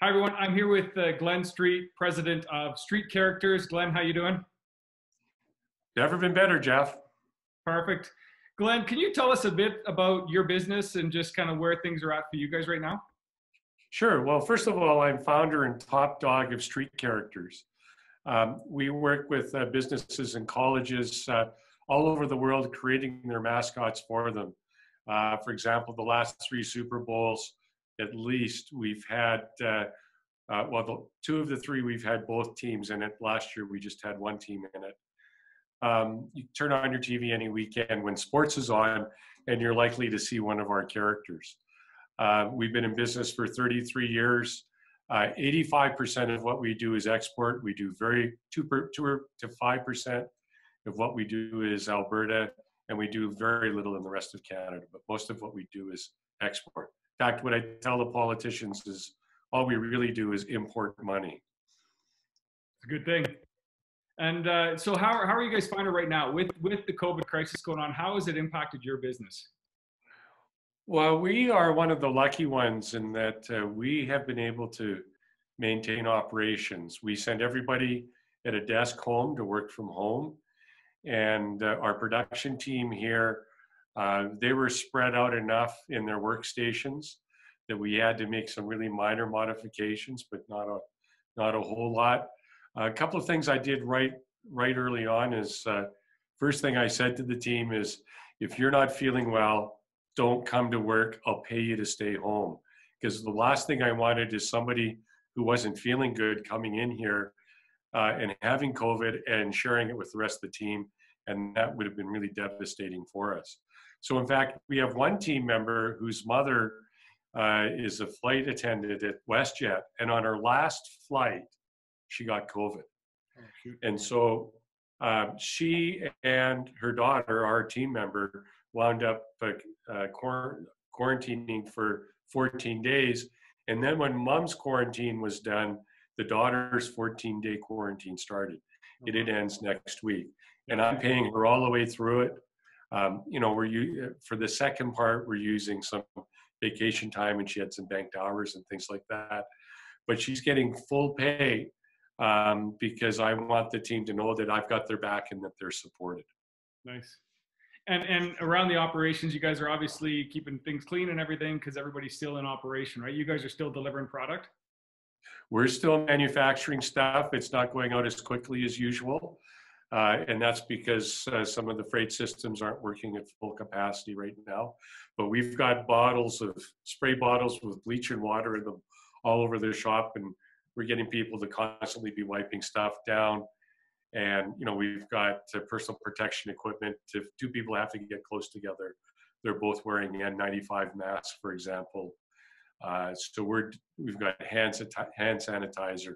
Hi everyone, I'm here with uh, Glenn Street, president of Street Characters. Glenn, how you doing? Never been better, Jeff. Perfect. Glenn, can you tell us a bit about your business and just kind of where things are at for you guys right now? Sure. Well, first of all, I'm founder and top dog of Street Characters. Um, we work with uh, businesses and colleges uh, all over the world creating their mascots for them. Uh, for example, the last three Super Bowls, at least we've had uh, uh, well the two of the three we've had both teams in it. Last year we just had one team in it. Um, you turn on your tv any weekend when sports is on and you're likely to see one of our characters. Uh, we've been in business for 33 years. Uh, 85% of what we do is export. We do very 2, per, 2 to 5% of what we do is alberta and we do very little in the rest of canada but most of what we do is export fact, what I tell the politicians is all we really do is import money. It's a good thing. And uh, so, how, how are you guys finding right now with with the COVID crisis going on? How has it impacted your business? Well, we are one of the lucky ones in that uh, we have been able to maintain operations. We send everybody at a desk home to work from home, and uh, our production team here uh, they were spread out enough in their workstations that we had to make some really minor modifications, but not a not a whole lot. A couple of things I did right right early on is uh, first thing I said to the team is if you're not feeling well, don't come to work. I'll pay you to stay home because the last thing I wanted is somebody who wasn't feeling good coming in here uh, and having COVID and sharing it with the rest of the team, and that would have been really devastating for us. So, in fact, we have one team member whose mother uh, is a flight attendant at WestJet, and on her last flight, she got COVID. Oh, and so uh, she and her daughter, our team member, wound up uh, uh quarantining for 14 days. And then when mom's quarantine was done, the daughter's 14 day quarantine started. It, it ends next week. And I'm paying her all the way through it. Um, you know, we're you for the second part, we're using some vacation time, and she had some banked hours and things like that. But she's getting full pay um, because I want the team to know that I've got their back and that they're supported. Nice. And and around the operations, you guys are obviously keeping things clean and everything because everybody's still in operation, right? You guys are still delivering product. We're still manufacturing stuff. It's not going out as quickly as usual. Uh, and that's because uh, some of the freight systems aren't working at full capacity right now. But we've got bottles of spray bottles with bleach and water in them all over the shop, and we're getting people to constantly be wiping stuff down. And you know, we've got uh, personal protection equipment. If two people have to get close together, they're both wearing N95 masks, for example. Uh, so we're we've got hand, hand sanitizer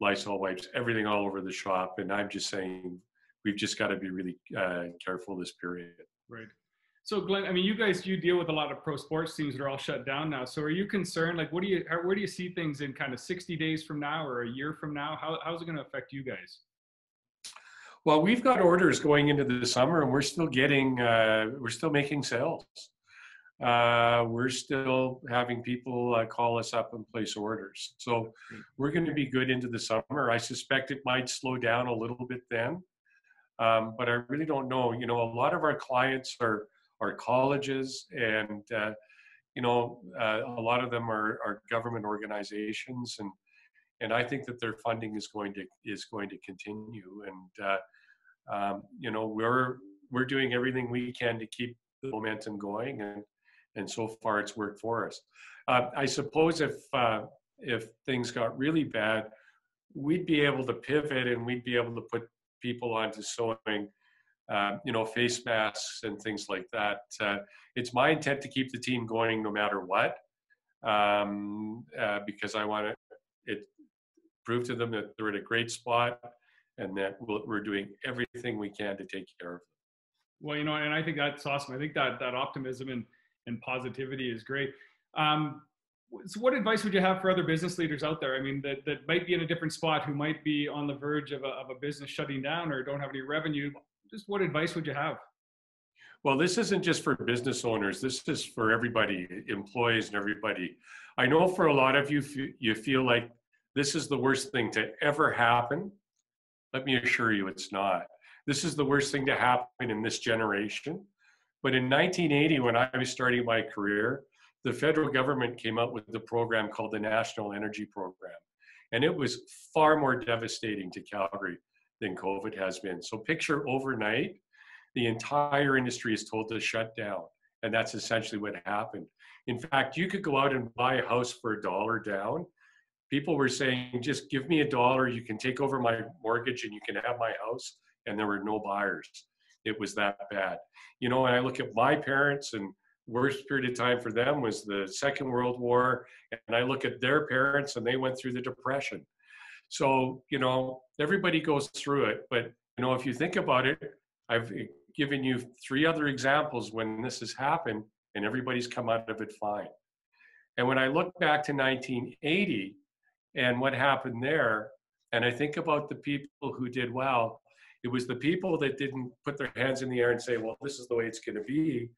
Lysol wipes, everything all over the shop. And I'm just saying, we've just got to be really uh, careful this period. Right. So, Glenn, I mean, you guys, you deal with a lot of pro sports teams that are all shut down now. So, are you concerned? Like, what do you, how, where do you see things in kind of 60 days from now or a year from now? How, how's it going to affect you guys? Well, we've got orders going into the summer, and we're still getting, uh, we're still making sales uh, we're still having people uh, call us up and place orders. So hmm. we're going to be good into the summer. I suspect it might slow down a little bit then, um, but I really don't know. You know, a lot of our clients are are colleges, and uh, you know, uh, a lot of them are, are government organizations, and and I think that their funding is going to is going to continue. And uh, um, you know, we're we're doing everything we can to keep the momentum going and and so far it's worked for us. Uh, I suppose if uh, if things got really bad, we'd be able to pivot and we'd be able to put people onto sewing, uh, you know, face masks and things like that. Uh, it's my intent to keep the team going no matter what, um, uh, because I want to it prove to them that they're in a great spot and that we're doing everything we can to take care of them. Well, you know, and I think that's awesome. I think that that optimism and and positivity is great. Um, so what advice would you have for other business leaders out there? I mean, that, that might be in a different spot, who might be on the verge of a, of a business shutting down or don't have any revenue. Just what advice would you have? Well, this isn't just for business owners. This is for everybody, employees and everybody. I know for a lot of you, you feel like this is the worst thing to ever happen. Let me assure you, it's not. This is the worst thing to happen in this generation. But in 1980, when I was starting my career, the federal government came out with the program called the National Energy Program. And it was far more devastating to Calgary than COVID has been. So picture overnight, the entire industry is told to shut down. And that's essentially what happened. In fact, you could go out and buy a house for a dollar down. People were saying, just give me a dollar, you can take over my mortgage and you can have my house. And there were no buyers. It was that bad. You know, and I look at my parents and worst period of time for them was the Second World War. And I look at their parents and they went through the Depression. So, you know, everybody goes through it. But, you know, if you think about it, I've given you three other examples when this has happened and everybody's come out of it fine. And when I look back to 1980 and what happened there, and I think about the people who did well, it was the people that didn't put their hands in the air and say, well, this is the way it's going to be.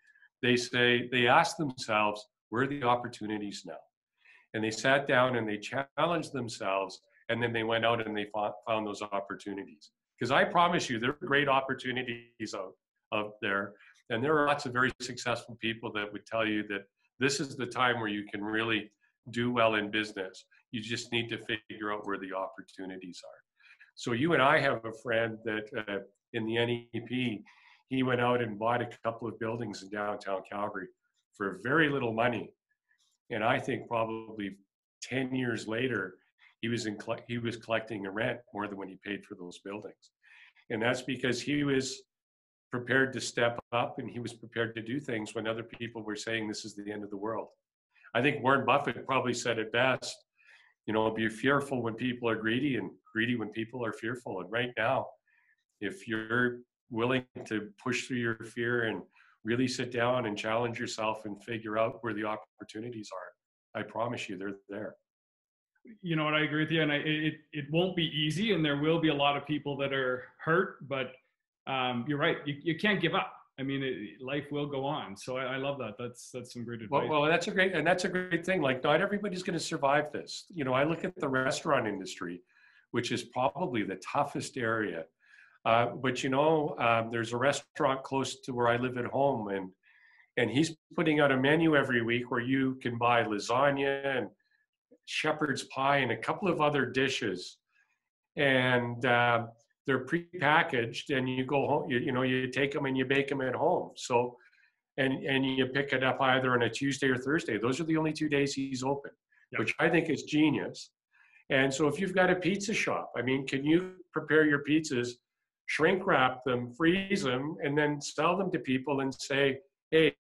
They say they ask themselves where are the opportunities now? And they sat down and they challenged themselves and then they went out and they found those opportunities. Because i promise you there are great opportunities out, out there and there are lots of very successful people that would tell you that this is the time where you can really do well in business. You just need to figure out where the opportunities are so you and i have a friend that uh, in the NEP he went out and bought a couple of buildings in downtown Calgary for very little money. And I think probably 10 years later, he was in he was collecting a rent more than when he paid for those buildings. And that's because he was prepared to step up and he was prepared to do things when other people were saying this is the end of the world. I think Warren Buffett probably said it best, you know, be fearful when people are greedy and greedy when people are fearful. And right now, if you're willing to push through your fear and really sit down and challenge yourself and figure out where the opportunities are. I promise you, they're there. You know what? I agree with you, and I, it it won't be easy, and there will be a lot of people that are hurt. But um, you're right; you, you can't give up. I mean, it, life will go on. So I, I, love that. That's that's some great advice. Well, well, that's a great and that's a great thing. Like, not everybody's going to survive this. You know, I look at the restaurant industry, which is probably the toughest area uh, but you know, um, there's a restaurant close to where I live at home, and and he's putting out a menu every week where you can buy lasagna and shepherd's pie and a couple of other dishes, and uh, they're prepackaged, and you go home. You, you know, you take them and you bake them at home. So. And, and you pick it up either on a Tuesday or Thursday. Those are the only two days he's open, yep. which I think is genius. And so if you've got a pizza shop, I mean, can you prepare your pizzas shrink wrap them, freeze them, and then sell them to people and say, hey,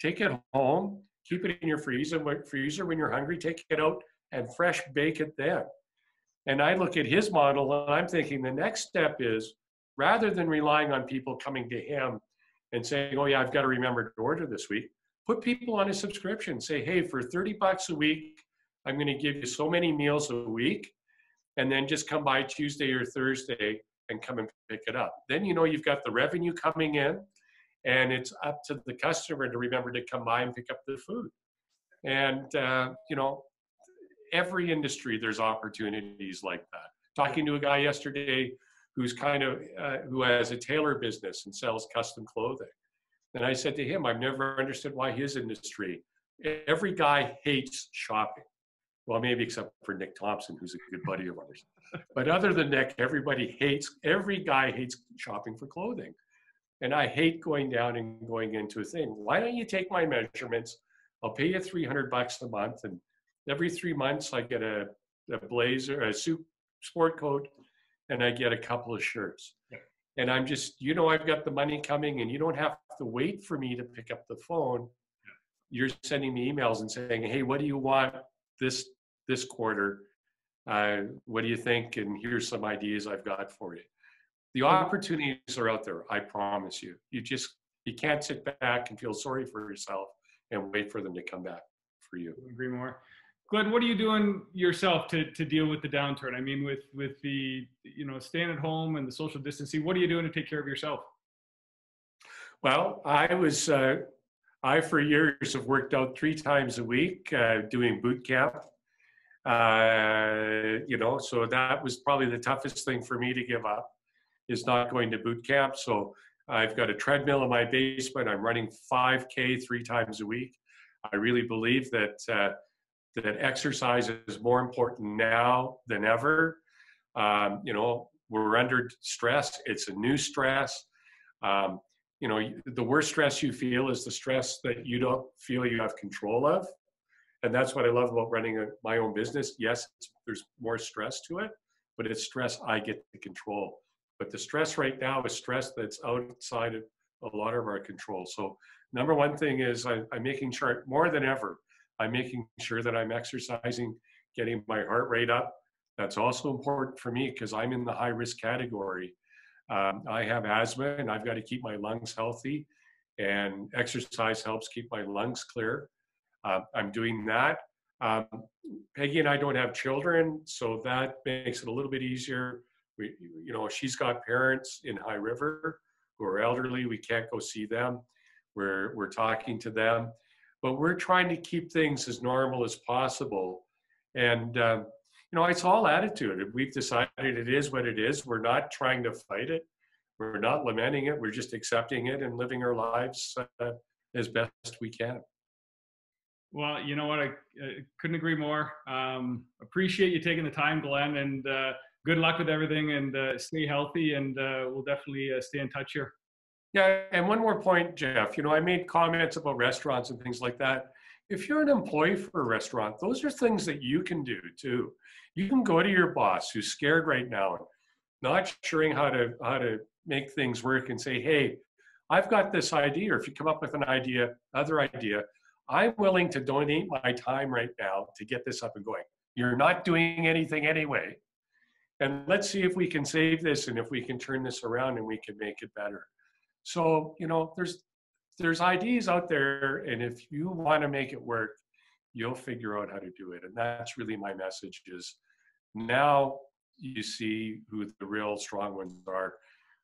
take it home, keep it in your freezer. Freezer when you're hungry, take it out and fresh bake it then. And I look at his model and I'm thinking the next step is rather than relying on people coming to him and saying, oh yeah, I've got to remember to order this week, put people on a subscription. Say, hey, for 30 bucks a week, I'm going to give you so many meals a week. And then just come by Tuesday or Thursday and come and pick it up. Then you know you've got the revenue coming in, and it's up to the customer to remember to come by and pick up the food. And uh, you know, every industry there's opportunities like that. Talking to a guy yesterday who's kind of uh, who has a tailor business and sells custom clothing, and I said to him, I've never understood why his industry. Every guy hates shopping. Well, maybe except for Nick Thompson, who's a good buddy of ours. But other than Nick, everybody hates, every guy hates shopping for clothing. And I hate going down and going into a thing. Why don't you take my measurements? I'll pay you 300 bucks a month. And every three months, I get a, a blazer, a suit, sport coat, and I get a couple of shirts. Yeah. And I'm just, you know, I've got the money coming, and you don't have to wait for me to pick up the phone. You're sending me emails and saying, hey, what do you want this this quarter. Uh, what do you think? And here's some ideas I've got for you. The opportunities are out there. I promise you. You just you can't sit back and feel sorry for yourself and wait for them to come back for you. Agree more. Glenn, what are you doing yourself to, to deal with the downturn? I mean, with with the you know staying at home and the social distancing, what are you doing to take care of yourself? Well, I was uh, I, for years, have worked out three times a week uh, doing boot camp. Uh, you know, so that was probably the toughest thing for me to give up is not going to boot camp. So I've got a treadmill in my basement. I'm running 5K three times a week. I really believe that uh, that exercise is more important now than ever. Um, you know, we're under stress. It's a new stress. Um, you know, the worst stress you feel is the stress that you don't feel you have control of. And that's what I love about running a, my own business. Yes, there's more stress to it, but it's stress I get to control. But the stress right now is stress that's outside of a lot of our control. So number one thing is I, I'm making sure more than ever, I'm making sure that I'm exercising, getting my heart rate up. That's also important for me because I'm in the high risk category. Um, I have asthma and I've got to keep my lungs healthy, and exercise helps keep my lungs clear. Uh, I'm doing that. Um, Peggy and I don't have children, so that makes it a little bit easier. We, you know, she's got parents in High River who are elderly. We can't go see them. We're we're talking to them, but we're trying to keep things as normal as possible. And um, you know, it's all attitude. We've decided it is what it is. We're not trying to fight it. We're not lamenting it. We're just accepting it and living our lives uh, as best we can. Well, you know what? I, I couldn't agree more. Um, appreciate you taking the time, Glenn, and uh, good luck with everything. And uh, stay healthy. And uh, we'll definitely uh, stay in touch here. Yeah, and one more point, Jeff. You know, I made comments about restaurants and things like that. If you're an employee for a restaurant, those are things that you can do too. You can go to your boss who's scared right now, not sure how to how to make things work, and say, "Hey, I've got this idea." Or if you come up with an idea, other idea, I'm willing to donate my time right now to get this up and going. You're not doing anything anyway. And let's see if we can save this and if we can turn this around and we can make it better. So, you know, there's there's ideas out there and if you want to make it work, you'll figure out how to do it. And that's really my message is now you see who the real strong ones are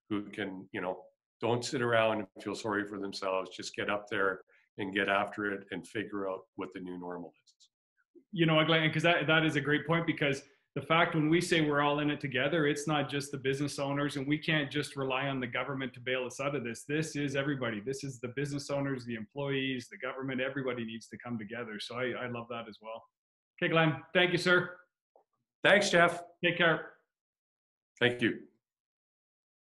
who can, you know, don't sit around and feel sorry for themselves. Just get up there and get after it and figure out what the new normal is. You know, Glenn, because that, that is a great point because the fact when we say we're all in it together, it's not just the business owners and we can't just rely on the government to bail us out of this. This is everybody. This is the business owners, the employees, the government, everybody needs to come together. So I, I love that as well. Okay, Glenn, thank you, sir. Thanks, Jeff. Take care. Thank you.